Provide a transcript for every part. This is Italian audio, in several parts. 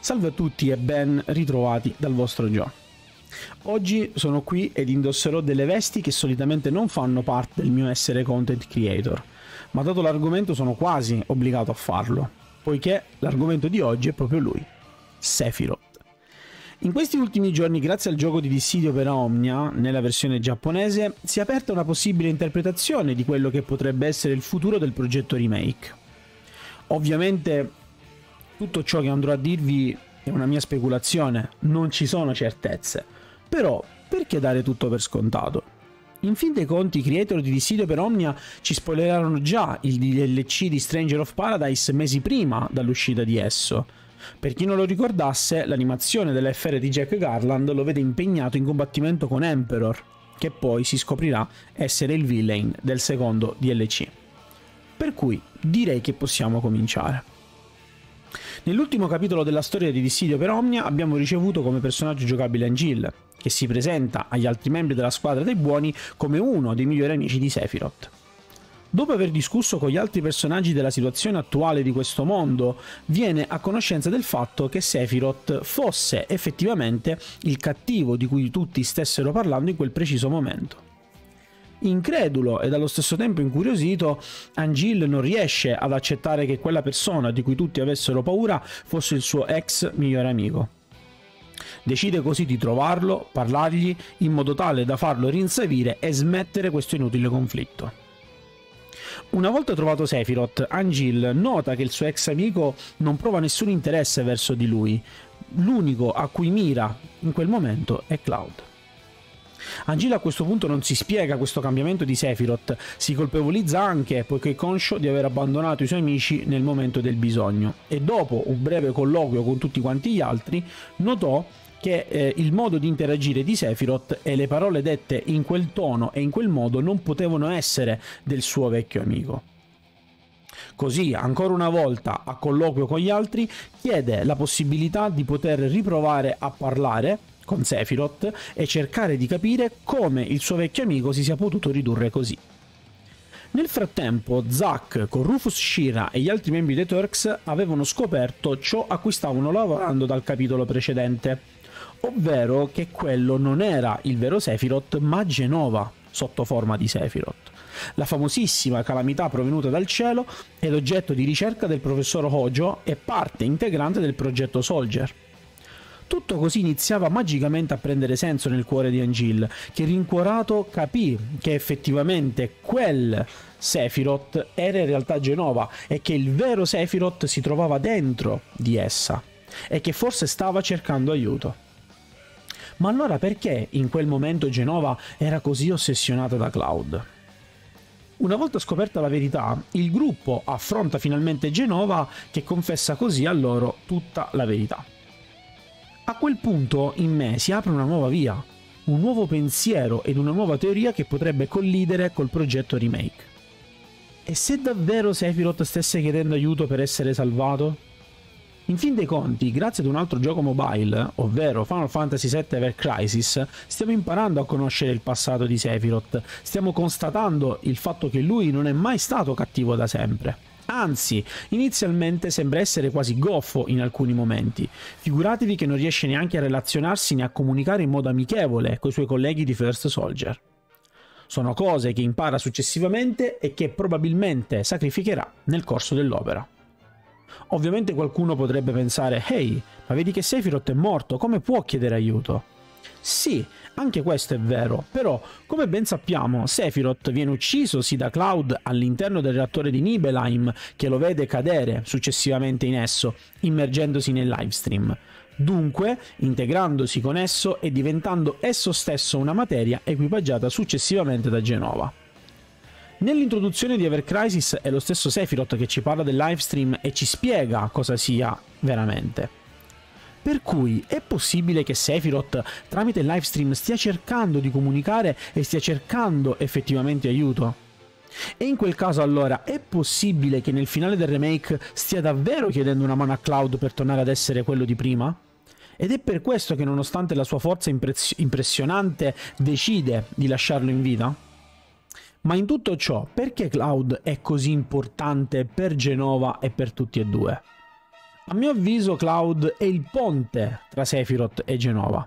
Salve a tutti e ben ritrovati dal vostro Joe. Oggi sono qui ed indosserò delle vesti che solitamente non fanno parte del mio essere content creator, ma dato l'argomento sono quasi obbligato a farlo, poiché l'argomento di oggi è proprio lui, Sephiroth. In questi ultimi giorni, grazie al gioco di dissidio per Omnia, nella versione giapponese, si è aperta una possibile interpretazione di quello che potrebbe essere il futuro del progetto remake. Ovviamente tutto ciò che andrò a dirvi è una mia speculazione, non ci sono certezze. Però, perché dare tutto per scontato? In fin dei conti, i creator di Dissidio per Omnia ci spoilerarono già il DLC di Stranger of Paradise mesi prima dall'uscita di esso. Per chi non lo ricordasse, l'animazione dell'FR di Jack Garland lo vede impegnato in combattimento con Emperor, che poi si scoprirà essere il villain del secondo DLC. Per cui direi che possiamo cominciare. Nell'ultimo capitolo della storia di Dissidio per Omnia abbiamo ricevuto come personaggio giocabile Angel, che si presenta agli altri membri della squadra dei buoni come uno dei migliori amici di Sephiroth. Dopo aver discusso con gli altri personaggi della situazione attuale di questo mondo, viene a conoscenza del fatto che Sephiroth fosse effettivamente il cattivo di cui tutti stessero parlando in quel preciso momento. Incredulo ed allo stesso tempo incuriosito, Angil non riesce ad accettare che quella persona di cui tutti avessero paura fosse il suo ex migliore amico. Decide così di trovarlo, parlargli, in modo tale da farlo rinsavire e smettere questo inutile conflitto. Una volta trovato Sephiroth, Angil nota che il suo ex amico non prova nessun interesse verso di lui. L'unico a cui mira in quel momento è Cloud. Angela a questo punto non si spiega questo cambiamento di Sephiroth, si colpevolizza anche poiché è conscio di aver abbandonato i suoi amici nel momento del bisogno e dopo un breve colloquio con tutti quanti gli altri notò che eh, il modo di interagire di Sephiroth e le parole dette in quel tono e in quel modo non potevano essere del suo vecchio amico. Così, ancora una volta, a colloquio con gli altri, chiede la possibilità di poter riprovare a parlare con Sephiroth e cercare di capire come il suo vecchio amico si sia potuto ridurre così. Nel frattempo, Zack con Rufus Shira e gli altri membri dei Turks avevano scoperto ciò a cui stavano lavorando dal capitolo precedente, ovvero che quello non era il vero Sephiroth ma Genova, sotto forma di Sephiroth. La famosissima calamità provenuta dal cielo è l'oggetto di ricerca del professor Hojo e parte integrante del progetto Soldier. Tutto così iniziava magicamente a prendere senso nel cuore di Angil, che rincuorato capì che effettivamente quel Sephiroth era in realtà Genova e che il vero Sephiroth si trovava dentro di essa e che forse stava cercando aiuto. Ma allora perché in quel momento Genova era così ossessionata da Cloud? Una volta scoperta la verità, il gruppo affronta finalmente Genova che confessa così a loro tutta la verità. A quel punto in me si apre una nuova via, un nuovo pensiero ed una nuova teoria che potrebbe collidere col progetto remake. E se davvero Sephiroth stesse chiedendo aiuto per essere salvato? In fin dei conti, grazie ad un altro gioco mobile, ovvero Final Fantasy VII Ever Crisis, stiamo imparando a conoscere il passato di Sephiroth, stiamo constatando il fatto che lui non è mai stato cattivo da sempre. Anzi, inizialmente sembra essere quasi goffo in alcuni momenti. Figuratevi che non riesce neanche a relazionarsi né a comunicare in modo amichevole coi suoi colleghi di First Soldier. Sono cose che impara successivamente e che probabilmente sacrificherà nel corso dell'opera. Ovviamente qualcuno potrebbe pensare, ehi, ma vedi che Sephiroth è morto, come può chiedere aiuto? Sì, anche questo è vero, però come ben sappiamo Sephiroth viene ucciso sì da Cloud all'interno del reattore di Nibelheim che lo vede cadere successivamente in esso, immergendosi nel livestream. Dunque, integrandosi con esso e diventando esso stesso una materia equipaggiata successivamente da Genova. Nell'introduzione di Ever Crisis è lo stesso Sephiroth che ci parla del livestream e ci spiega cosa sia veramente. Per cui è possibile che Sephiroth tramite il livestream stia cercando di comunicare e stia cercando effettivamente aiuto? E in quel caso allora è possibile che nel finale del remake stia davvero chiedendo una mano a Cloud per tornare ad essere quello di prima? Ed è per questo che nonostante la sua forza impress- impressionante decide di lasciarlo in vita? Ma in tutto ciò, perché Cloud è così importante per Genova e per tutti e due? A mio avviso Cloud è il ponte tra Sephiroth e Genova.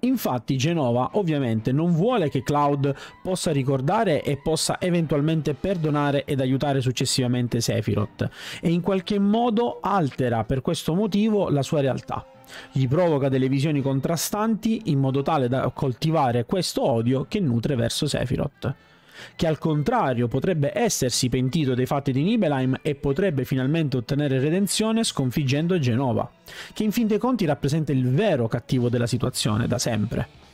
Infatti Genova ovviamente non vuole che Cloud possa ricordare e possa eventualmente perdonare ed aiutare successivamente Sephiroth e in qualche modo altera per questo motivo la sua realtà. Gli provoca delle visioni contrastanti in modo tale da coltivare questo odio che nutre verso Sephiroth che al contrario potrebbe essersi pentito dei fatti di Nibelheim e potrebbe finalmente ottenere redenzione sconfiggendo Genova, che in fin dei conti rappresenta il vero cattivo della situazione da sempre.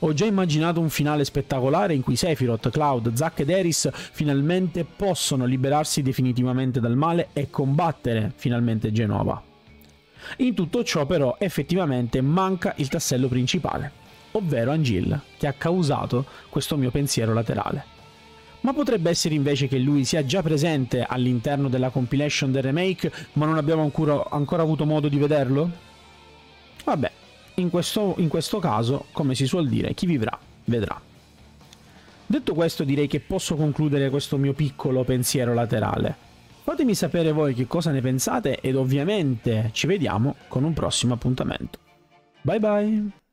Ho già immaginato un finale spettacolare in cui Sephiroth, Cloud, Zack ed Eris finalmente possono liberarsi definitivamente dal male e combattere finalmente Genova. In tutto ciò però effettivamente manca il tassello principale, ovvero Angil, che ha causato questo mio pensiero laterale. Ma potrebbe essere invece che lui sia già presente all'interno della compilation del remake, ma non abbiamo ancora, ancora avuto modo di vederlo? Vabbè, in questo, in questo caso, come si suol dire, chi vivrà, vedrà. Detto questo direi che posso concludere questo mio piccolo pensiero laterale. Fatemi sapere voi che cosa ne pensate ed ovviamente ci vediamo con un prossimo appuntamento. Bye bye!